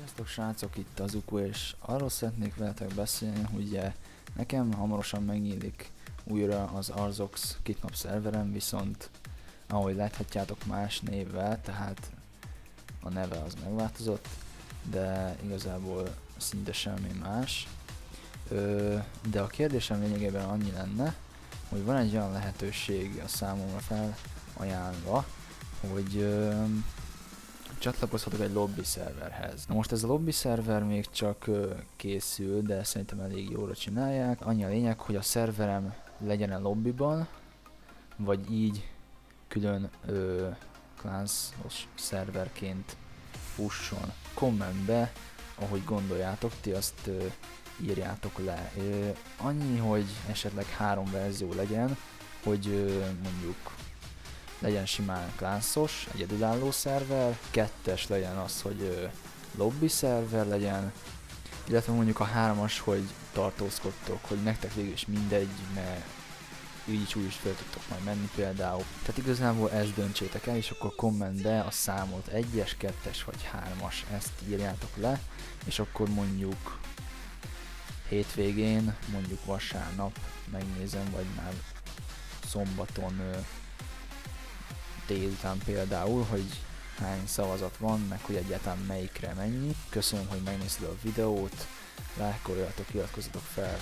Sziasztok srácok, itt az Uku, és arról szeretnék veletek beszélni, hogy ugye nekem hamarosan megnyílik újra az Arzox kitnap szerverem, viszont ahogy láthatjátok más névvel, tehát a neve az megváltozott, de igazából szinte semmi más. Ö, de a kérdésem lényegében annyi lenne, hogy van egy olyan lehetőség a számomra felajánlva, hogy ö, csatlakozhatok egy lobby szerverhez. Na most ez a lobby szerver még csak készül, de szerintem elég jóra csinálják. Annyi a lényeg, hogy a szerverem legyen a lobbyban, vagy így külön ö, klánszos szerverként fusson. Kommentbe, ahogy gondoljátok, ti azt ö, írjátok le. Ö, annyi, hogy esetleg három verzió legyen, hogy ö, mondjuk legyen simán klánszos, egyedülálló szerver, kettes legyen az, hogy ö, lobby szerver legyen, illetve mondjuk a hármas, hogy tartózkodtok, hogy nektek végül is mindegy, mert így is úgy is fel tudtok majd menni például. Tehát igazából ezt döntsétek el, és akkor kommentbe a számot 1-es, 2-es vagy 3-as, ezt írjátok le, és akkor mondjuk hétvégén, mondjuk vasárnap megnézem, vagy már szombaton ö, délután például, hogy hány szavazat van, meg hogy egyáltalán melyikre mennyi. Köszönöm, hogy megnézted a videót, lájkoljatok, iratkozzatok fel.